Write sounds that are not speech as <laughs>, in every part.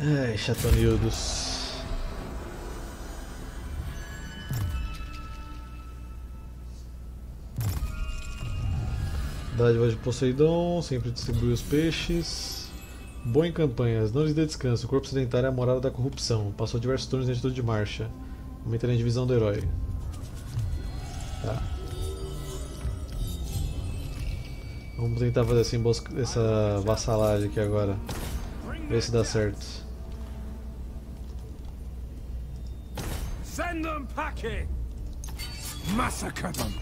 Ai, chatonildos. Dádiva de Poseidon, sempre distribui os peixes. Bom em campanhas, não lhes dê descanso. O corpo sedentário é a morada da corrupção. Passou diversos turnos em atitude de marcha. Aumentando a divisão do herói. Tá. Vamos tentar fazer essa vassalagem aqui agora. Ver se dá certo. Packing! Massacre them!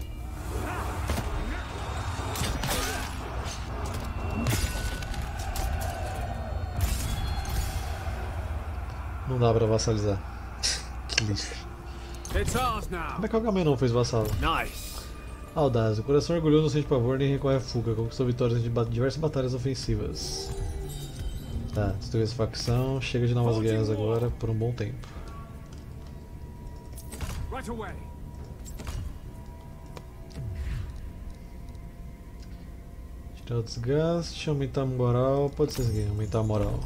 Não dá pra vassalizar. <laughs> que lixo. Como é que o Agamenon fez vassalo? Nice! Audaz, o coração orgulhoso não sente pavor nem recorre à fuga, conquistou vitórias em diversas batalhas ofensivas. Tá, destruiu essa facção, chega de novas guerras agora por um bom tempo. Right away! Tirar o desgaste, aumentar a moral, pode ser isso aqui, aumentar a moral.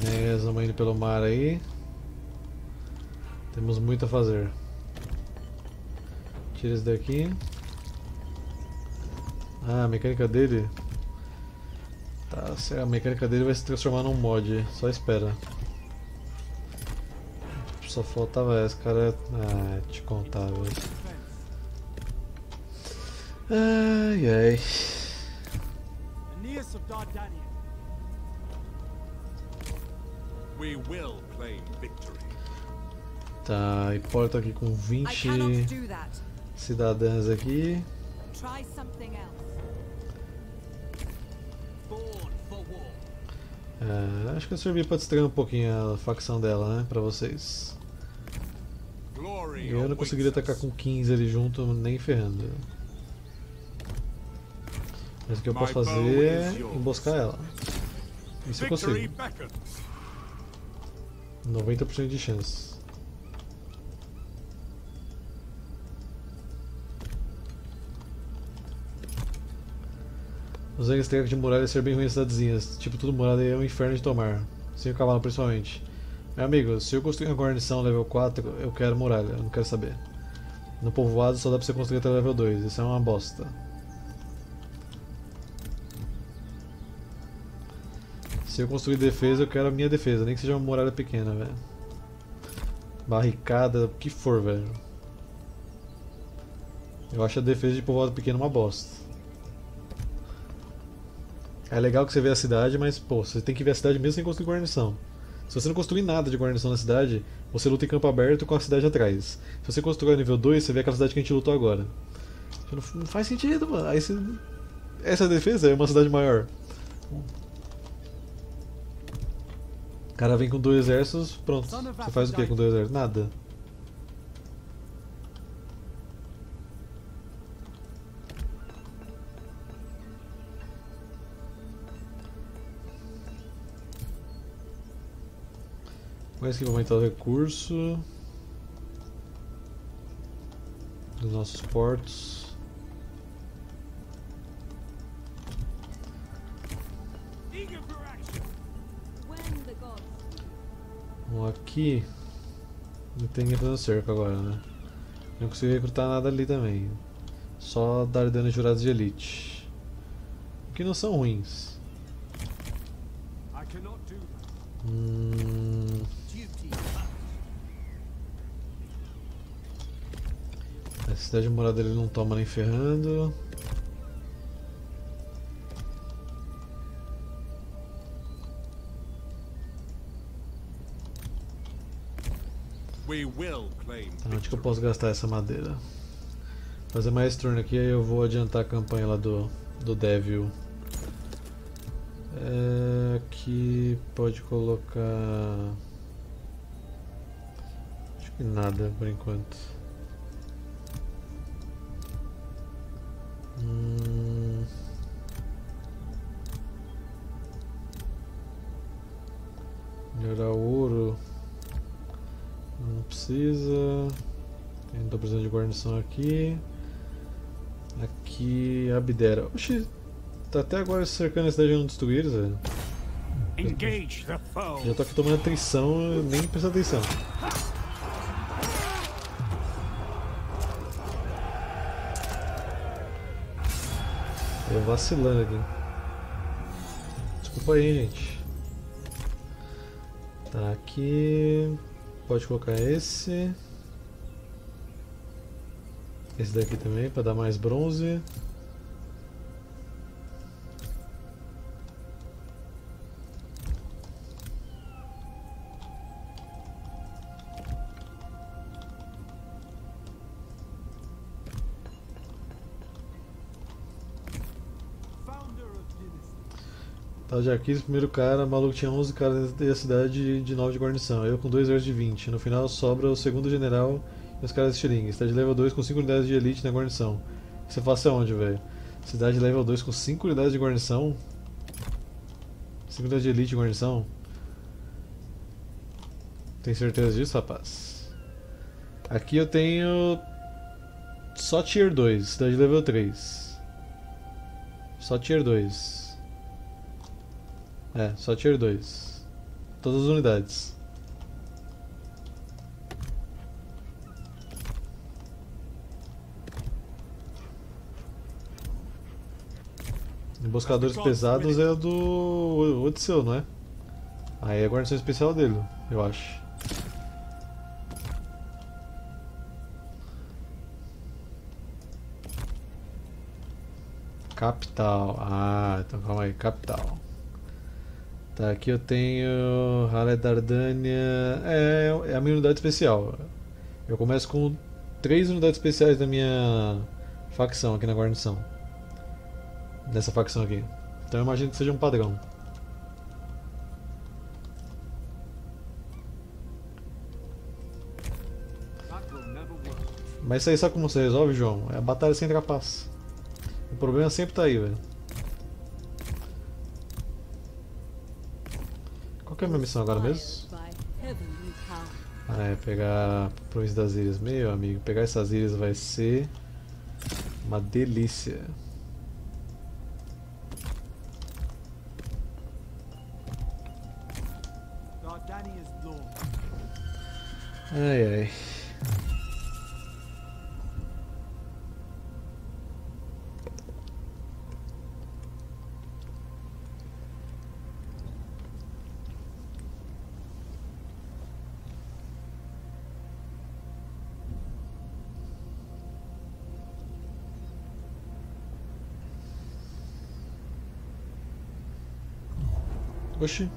Enéas, vamos indo pelo mar aí. Temos muito a fazer. Tira esse daqui. Ah, a mecânica dele. Tá, a mecânica dele vai se transformar num mod, só espera. Só faltava essa, cara. Ah, te contar, velho. Ai ai. Aeneas of Dardania. We will claim victory. Tá, Hipólito aqui com I 20 cannot do that. cidadãs aqui. Try something else. É, acho que eu servi pra distrair um pouquinho a facção dela, né? Pra vocês. Eu não conseguiria atacar com 15 ali junto, nem ferrando. Mas o que eu posso fazer é emboscar ela. Isso eu consigo. beckons. 90% de chance. Os extractos de muralha ser bem ruins nas cidadezinhas. Tipo, tudo muralha é um inferno de tomar. Sem o cavalo, principalmente. Meu amigo, se eu construir uma guarnição level 4, eu quero muralha, eu não quero saber. No povoado só dá pra você construir até level 2, isso é uma bosta. Se eu construir defesa, eu quero a minha defesa, nem que seja uma muralha pequena, velho. Barricada, o que for, velho. Eu acho a defesa de povoado pequeno uma bosta. É legal que você vê a cidade, mas pô, você tem que ver a cidade mesmo sem construir guarnição. Se você não construir nada de guarnição na cidade, você luta em campo aberto com a cidade atrás. Se você construir a nível 2, você vê aquela cidade que a gente lutou agora. Não faz sentido, mano. Aí você... Essa defesa é uma cidade maior. O cara vem com dois exércitos, pronto. Você faz o que com dois exércitos? Nada. Mais que aumentar o recurso dos nossos portos. Bom, aqui não tem ninguém fazendo cerco agora, né? Não consigo recrutar nada ali também. Só dar dano jurados de elite. Que não são ruins. Hum, Duty. a cidade morada ele não toma nem ferrando. Tá, onde que eu posso gastar essa madeira? Fazer mais turno aqui, aí eu vou adiantar a campanha lá do, do Devil. É, aqui pode colocar. Acho que nada por enquanto. Guarnição aqui. Aqui, Abdera. Oxi, tá até agora cercando a cidade não destruir, velho. Engage the foe. Já tô aqui tomando atenção, eu nem presta atenção. Tô vacilando aqui. Desculpa aí, gente. Tá aqui. Pode colocar esse. Esse daqui também, para dar mais bronze. Tá, de Arquis, primeiro cara, maluco tinha 11 caras e a cidade de 9 de guarnição. Eu com 2 exércitos de 20. No final sobra o segundo general os caras de estilingue. Cidade level 2 com 5 unidades de elite na guarnição. Você faz aonde, velho? Cidade level 2 com 5 unidades de guarnição? 5 unidades de elite de guarnição? Tem certeza disso, rapaz? Aqui eu tenho só tier 2, cidade level 3. Só tier 2. É, só tier 2. Todas as unidades. Emboscadores pesados é o do Odisseu, não é? Aí é a guarnição especial dele, eu acho. Capital. Ah, então calma aí, capital. Tá, aqui eu tenho Raleigh Dardania. É, é a minha unidade especial. Eu começo com três unidades especiais da minha facção aqui na guarnição. Dessa facção aqui. Então eu imagino que seja um padrão. Mas isso aí sabe como você resolve, João? É a batalha sem trapaça. O problema sempre tá aí, velho. Qual que é a minha missão agora mesmo? Ah, é pegar a província das ilhas. Meu amigo, pegar essas ilhas vai ser uma delícia. Ai ai. Oxi.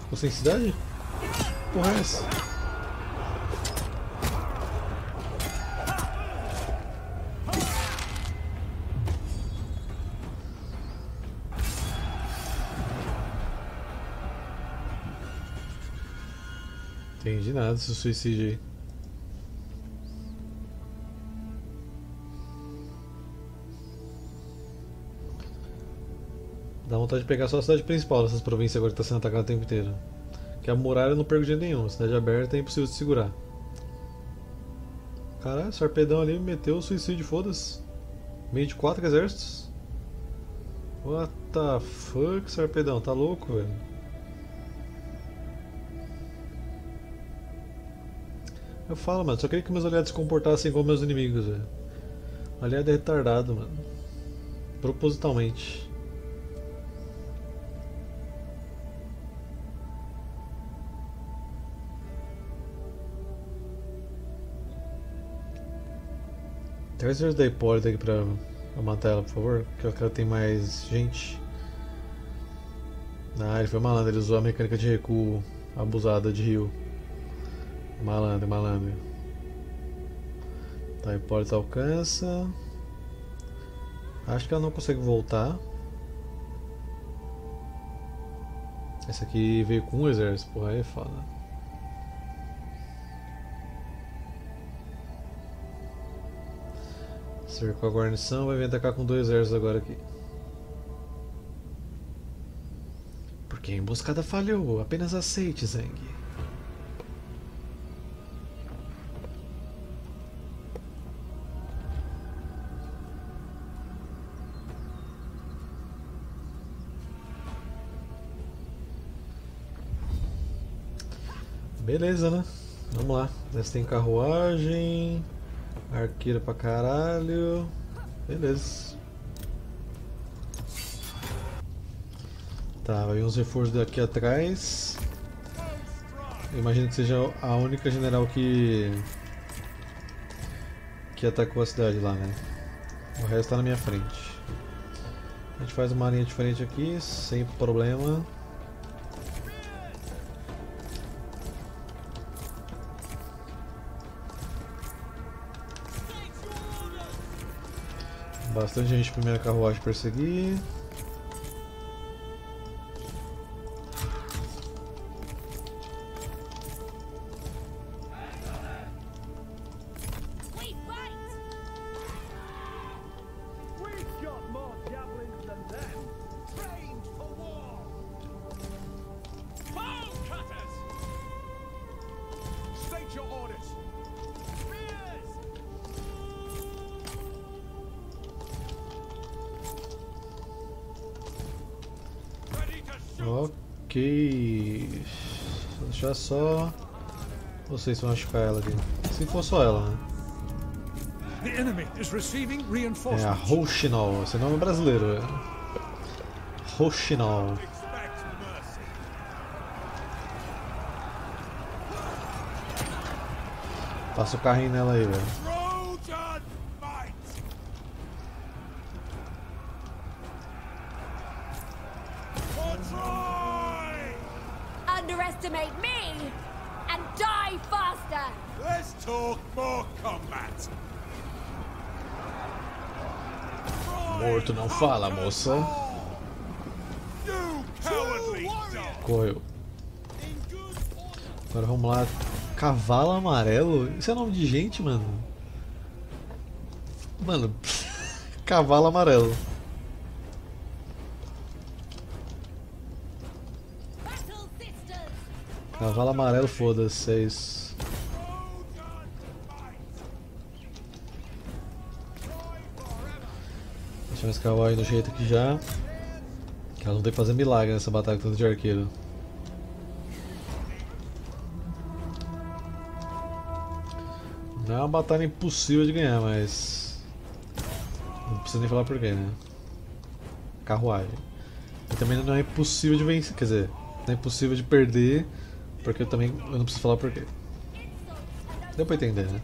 Ficou sem cidade? Porra é essa? Entendi nada desse suicídio aí. Dá vontade de pegar só a cidade principal dessas províncias agora que está sendo atacada o tempo inteiro. A muralha eu não perco jeito nenhum, cidade aberta é impossível de segurar. Caralho, Sarpedão ali meteu o suicídio, foda-se. Meio de quatro exércitos. What the fuck, Sarpedão, tá louco, velho? Eu falo, mano, só queria que meus aliados se comportassem como meus inimigos, velho. Aliado é retardado, mano. Propositalmente. Traz o da Hipólita aqui pra matar ela, por favor. Que eu ter mais gente. Ah, ele foi malandro, ele usou a mecânica de recuo abusada de rio. Malandro, malandro. Tá, Hipólita alcança. Acho que ela não consegue voltar. Essa aqui veio com um exército, porra, aí é Cercou a guarnição, vai vir atacar com dois exércitos agora aqui. Porque a emboscada falhou, apenas aceite, Zeng. Beleza, né? Vamos lá. Nós tem carruagem. Arqueiro pra caralho. Beleza. Tá, vai vir uns reforços daqui atrás. Eu imagino que seja a única general que. que atacou a cidade lá, né? O resto tá na minha frente. A gente faz uma linha diferente aqui, sem problema. Bastante gente primeira carruagem perseguir. Deixar só. Vocês vão machucar ela aqui. Se for só ela, né? É a. Rochinol. Esse nome é brasileiro. É. Rochinol. Expect mercy. Passa o carrinho nela aí, velho. Fala, moça. Correu. Agora vamos lá. Cavalo amarelo? Isso é nome de gente, mano? Mano, <laughs> cavalo amarelo. Cavalo amarelo, foda-se, é isso. Escavar aí no jeito aqui já. Que elas vão ter que fazer milagre nessa batalha com tanto de arqueiro. Não é uma batalha impossível de ganhar, mas. Não precisa nem falar porquê, né? Carruagem. E também não é impossível de vencer, quer dizer, não é impossível de perder, porque eu também eu não preciso falar porquê. Deu pra entender, né?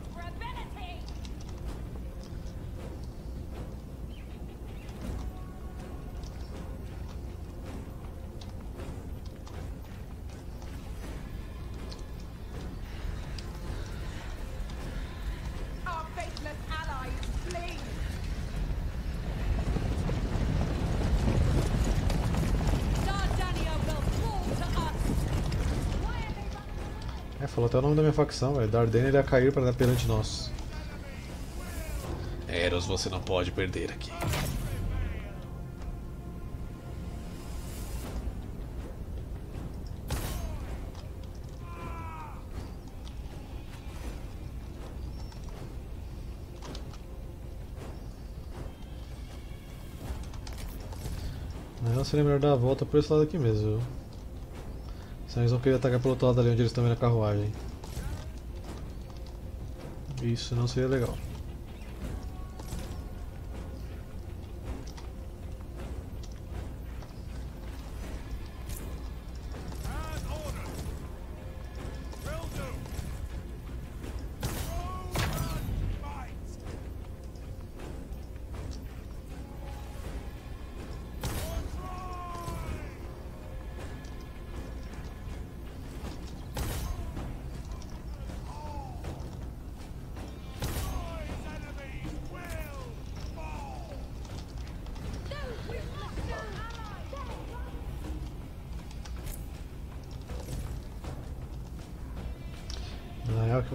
Falou até o nome da minha facção, velho. Dardenne irá cair para perante nós. Eros, você não pode perder aqui. Melhor se lembrar da volta por esse lado aqui mesmo. Senão eles vão querer atacar pelo outro lado ali onde eles estão vendo a carruagem. Isso não seria legal.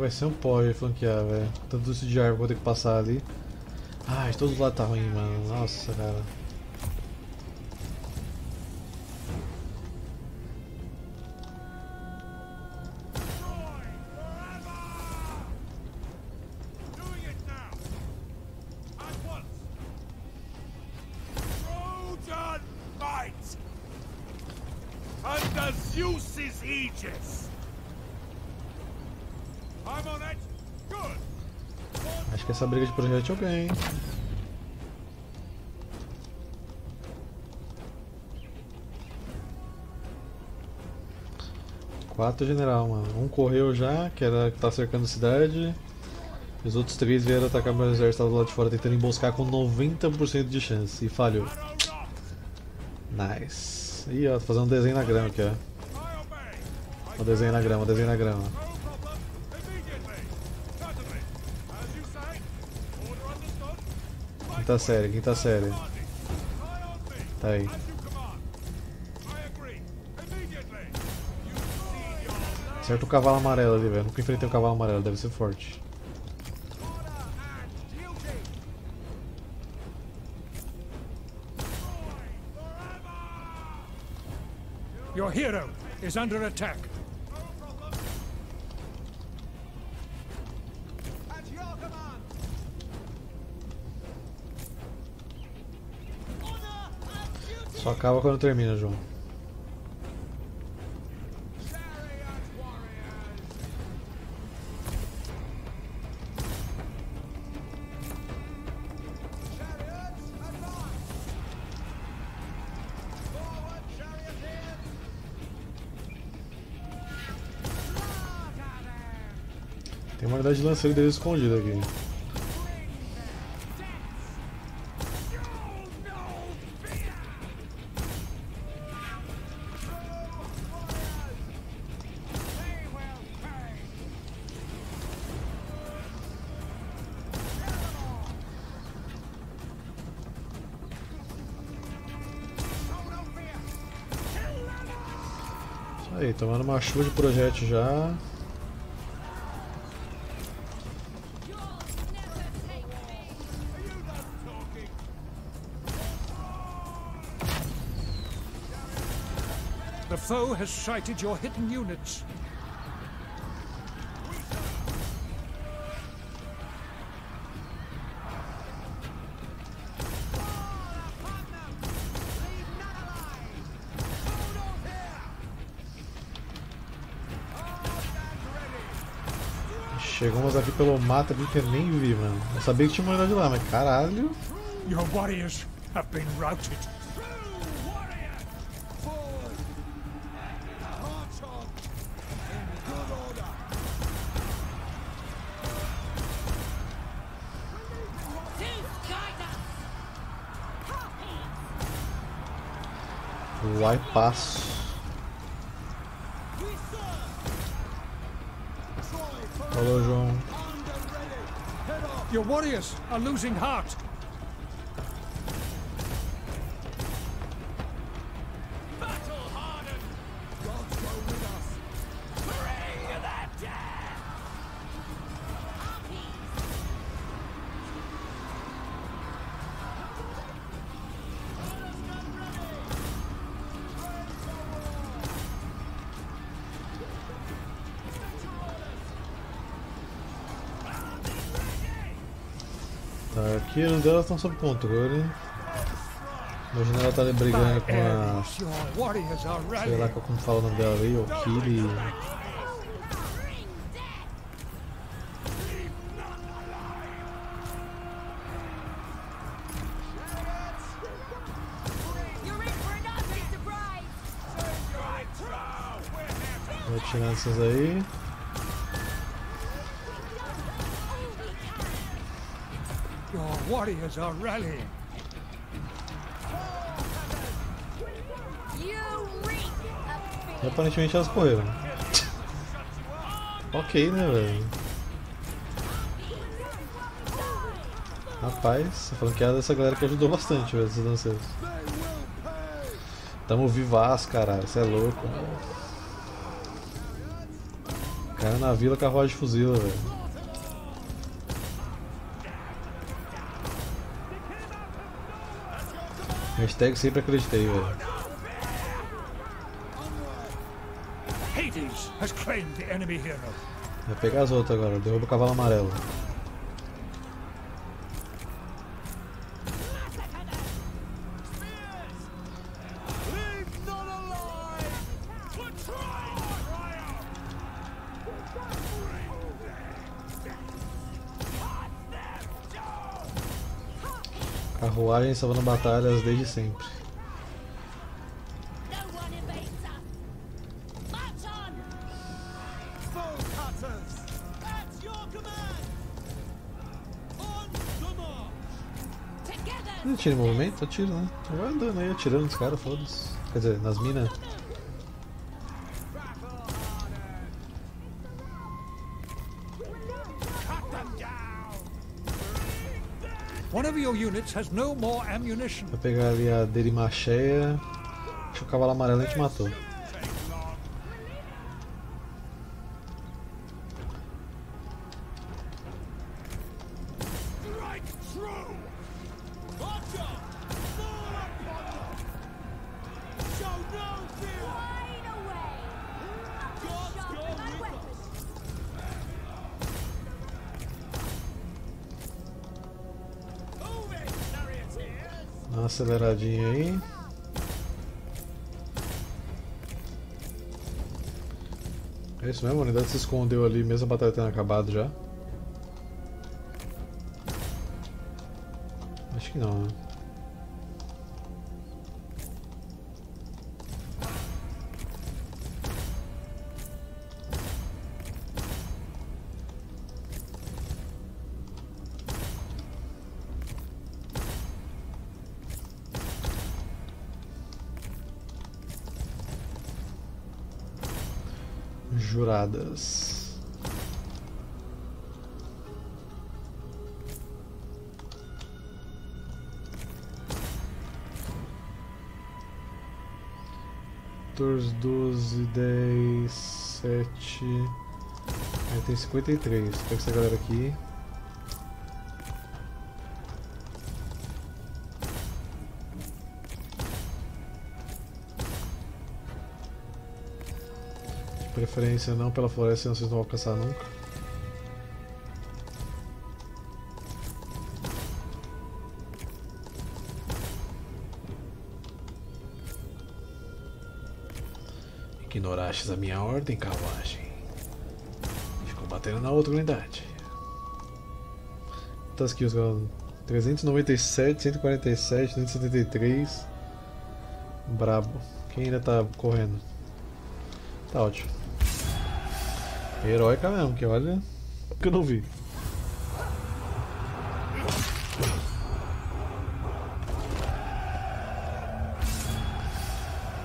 Vai ser um de flanquear, velho. Tanto de árvore que vou ter que passar ali. Ai, os lados tá ruim, mano. Nossa, cara. De projétil ganha, hein? Quatro general, mano. Um correu já, que era que tá cercando a cidade. Os outros três vieram atacar meu exército do lado de fora, tentando emboscar com 90% de chance. E falhou. Nice. Ih, ó, tô fazendo um desenho na grama aqui, ó. Ó, desenho na grama, desenho na grama. Quinta série, quinta série. Tá aí. Acerta o cavalo amarelo ali, velho. Nunca enfrentei o cavalo amarelo, deve ser forte. Your hero is under attack. Só acaba quando termina, João. Tem uma unidade de lanceiro deles escondida aqui. Aí, tomando uma chuva de projétil já. The foe has sighted your hidden units. Chegamos aqui pelo mato ali que eu nem vi, mano. Eu sabia que tinha uma unidade lá, mas caralho. Your warriors have been routed. True warrior! Falou, João. armed and ready! Head off! Your warriors are losing heart. As delas estão sob controle. Meu general tá brigando com a. Sei lá como fala o nome dela o surprise. Vou tirar essas aí. Warriors are rallying. E aparentemente elas correram. <laughs> ok, né, velho? Rapaz, tô falando que é dessa galera que ajudou bastante, velho, esses danceiros. Tamo vivaz, caralho, você é louco. Cara na vila carruagem fuzila, velho. Hashtag sempre acreditei, velho. Hades has claimed the enemy hero. Vai pegar as outras agora, derruba o cavalo amarelo. Your command! On the march! Together. Não em movimento? Atira, né? Vai andando aí atirando nos caras, foda-se. Quer dizer, nas minas. Vai pegar ali a Derimacheia. Acho que o cavalo amarelo a gente matou. Show no fear! Away. Gods go Sharpen uma aceleradinha aí. É isso mesmo, a unidade se escondeu ali, mesmo a batalha tendo acabado já. Acho que não, Juradas. Doze, dez, sete. Aí tem cinquenta e três. Pega essa galera aqui. Preferência não pela floresta, senão vocês não vão alcançar nunca. Ignorastes a minha ordem, carruagem. Ficou batendo na outra unidade. Quantas kills, galera? 397, 147, 273. Brabo. Quem ainda tá correndo? Tá ótimo. Heróica mesmo, que olha. Que eu não vi.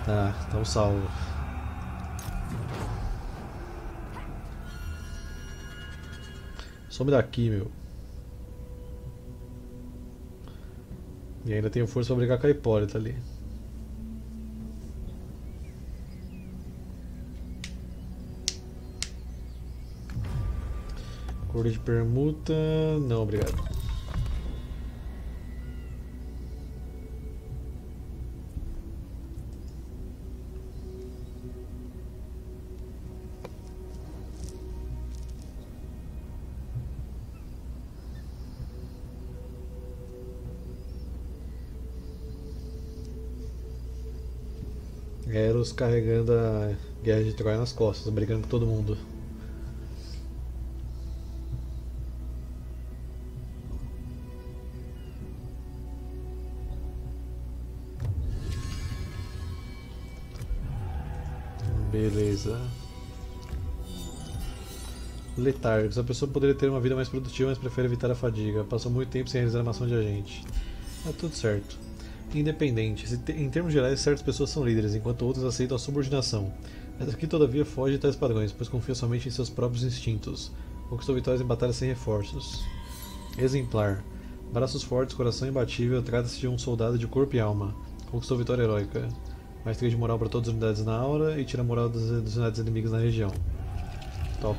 Tá, então salvo. Some daqui, meu. E ainda tenho força pra brigar com a Hipólita ali. Acordo de permuta. Não, obrigado. Eros carregando a guerra de Troia nas costas, brigando com todo mundo. Beleza. Letargos. A pessoa poderia ter uma vida mais produtiva, mas prefere evitar a fadiga. Passou muito tempo sem realizar a maçã de agente. Tá tudo certo. Independente. Em termos gerais, certas pessoas são líderes, enquanto outras aceitam a subordinação. Essa aqui, todavia, foge de tais padrões, pois confia somente em seus próprios instintos. Conquistou vitórias em batalhas sem reforços. Exemplar. Braços fortes, coração imbatível, trata-se de um soldado de corpo e alma. Conquistou vitória heróica. Mais 3 de moral para todas as unidades na aura e tira a moral das, unidades inimigas na região. Top.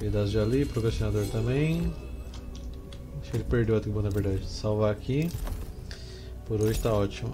Pedaço de ali, procrastinador também. Acho que ele perdeu a tribuna, na verdade. Salvar aqui. Por hoje tá ótimo.